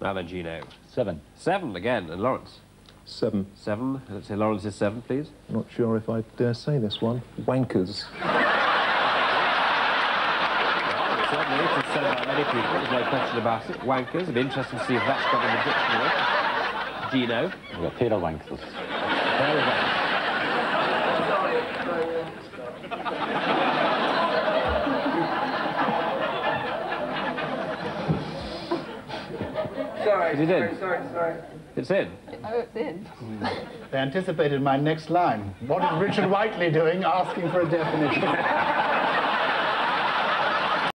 Now then, Gino. Seven. Seven again, and Lawrence. Seven. Seven. Let's say Lawrence is seven, please. Not sure if I dare say this one. Wankers. Certainly, it's said about many people. There's no question about it. Wankers. It'd be interesting to see if that's got in the dictionary. Gino. We've got pair of wankers. Pair of wankers. Sorry, Is it sorry, in? sorry, sorry. It's in. Oh, it's in. They anticipated my next line. What is Richard Whiteley doing asking for a definition?